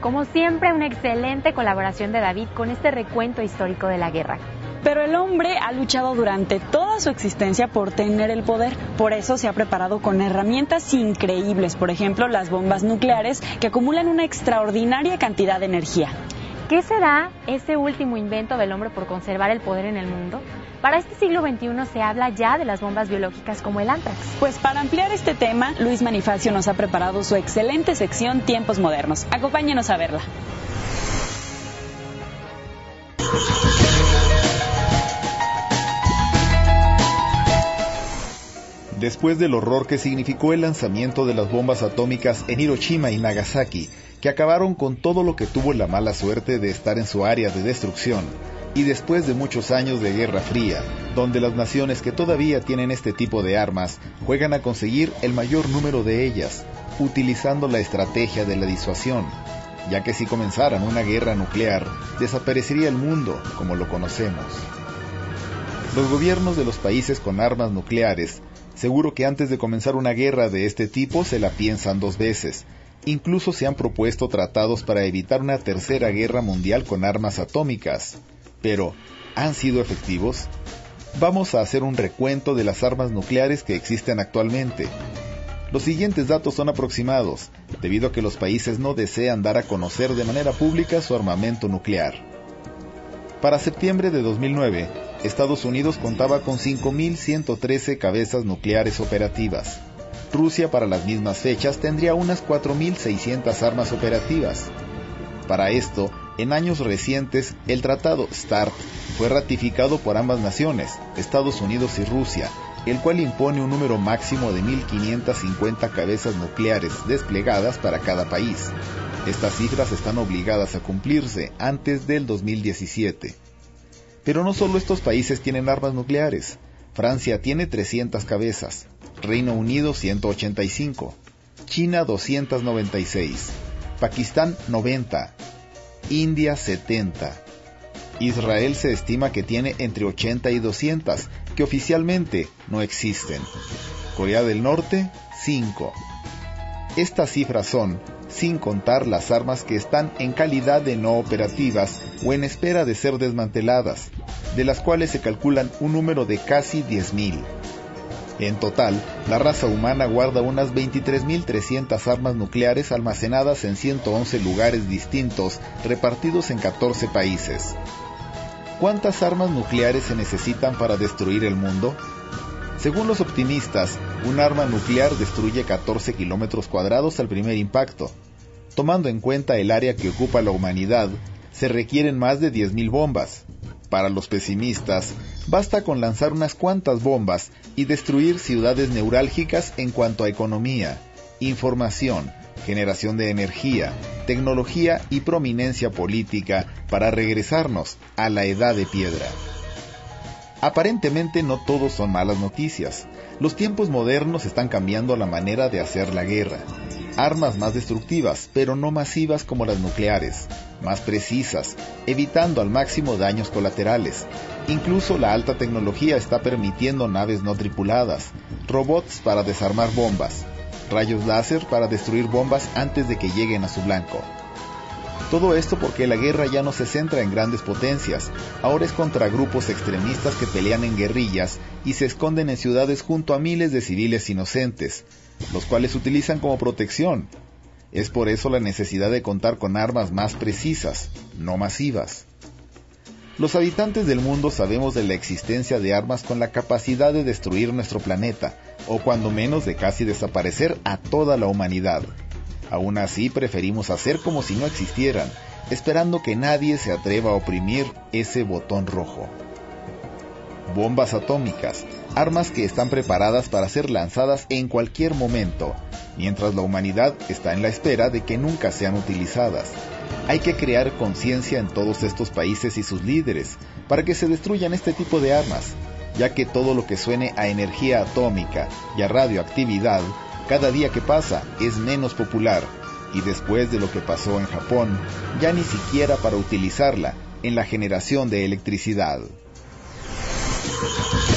Como siempre, una excelente colaboración de David con este recuento histórico de la guerra. Pero el hombre ha luchado durante toda su existencia por tener el poder. Por eso se ha preparado con herramientas increíbles, por ejemplo, las bombas nucleares, que acumulan una extraordinaria cantidad de energía. ¿Qué será ese último invento del hombre por conservar el poder en el mundo? Para este siglo XXI se habla ya de las bombas biológicas como el antrax. Pues para ampliar este tema, Luis Manifacio nos ha preparado su excelente sección Tiempos Modernos. Acompáñenos a verla. Después del horror que significó el lanzamiento de las bombas atómicas en Hiroshima y Nagasaki, que acabaron con todo lo que tuvo la mala suerte de estar en su área de destrucción, y después de muchos años de Guerra Fría, donde las naciones que todavía tienen este tipo de armas juegan a conseguir el mayor número de ellas, utilizando la estrategia de la disuasión, ya que si comenzaran una guerra nuclear, desaparecería el mundo como lo conocemos. Los gobiernos de los países con armas nucleares, seguro que antes de comenzar una guerra de este tipo se la piensan dos veces, Incluso se han propuesto tratados para evitar una tercera guerra mundial con armas atómicas. Pero, ¿han sido efectivos? Vamos a hacer un recuento de las armas nucleares que existen actualmente. Los siguientes datos son aproximados, debido a que los países no desean dar a conocer de manera pública su armamento nuclear. Para septiembre de 2009, Estados Unidos contaba con 5.113 cabezas nucleares operativas. Rusia para las mismas fechas tendría unas 4.600 armas operativas. Para esto, en años recientes, el Tratado START fue ratificado por ambas naciones, Estados Unidos y Rusia, el cual impone un número máximo de 1.550 cabezas nucleares desplegadas para cada país. Estas cifras están obligadas a cumplirse antes del 2017. Pero no solo estos países tienen armas nucleares. Francia tiene 300 cabezas, Reino Unido 185, China 296, Pakistán 90, India 70. Israel se estima que tiene entre 80 y 200, que oficialmente no existen. Corea del Norte 5. Estas cifras son, sin contar las armas que están en calidad de no operativas o en espera de ser desmanteladas, de las cuales se calculan un número de casi 10.000. En total, la raza humana guarda unas 23.300 armas nucleares almacenadas en 111 lugares distintos, repartidos en 14 países. ¿Cuántas armas nucleares se necesitan para destruir el mundo? Según los optimistas, un arma nuclear destruye 14 kilómetros cuadrados al primer impacto. Tomando en cuenta el área que ocupa la humanidad, se requieren más de 10.000 bombas. Para los pesimistas, basta con lanzar unas cuantas bombas y destruir ciudades neurálgicas en cuanto a economía, información, generación de energía, tecnología y prominencia política para regresarnos a la edad de piedra. Aparentemente no todos son malas noticias. Los tiempos modernos están cambiando la manera de hacer la guerra. Armas más destructivas, pero no masivas como las nucleares, más precisas, evitando al máximo daños colaterales. Incluso la alta tecnología está permitiendo naves no tripuladas, robots para desarmar bombas, rayos láser para destruir bombas antes de que lleguen a su blanco. Todo esto porque la guerra ya no se centra en grandes potencias, ahora es contra grupos extremistas que pelean en guerrillas y se esconden en ciudades junto a miles de civiles inocentes, los cuales utilizan como protección. Es por eso la necesidad de contar con armas más precisas, no masivas. Los habitantes del mundo sabemos de la existencia de armas con la capacidad de destruir nuestro planeta, o cuando menos de casi desaparecer a toda la humanidad. Aún así preferimos hacer como si no existieran, esperando que nadie se atreva a oprimir ese botón rojo. Bombas atómicas, armas que están preparadas para ser lanzadas en cualquier momento, mientras la humanidad está en la espera de que nunca sean utilizadas. Hay que crear conciencia en todos estos países y sus líderes para que se destruyan este tipo de armas, ya que todo lo que suene a energía atómica y a radioactividad cada día que pasa es menos popular y después de lo que pasó en Japón, ya ni siquiera para utilizarla en la generación de electricidad. Thank you.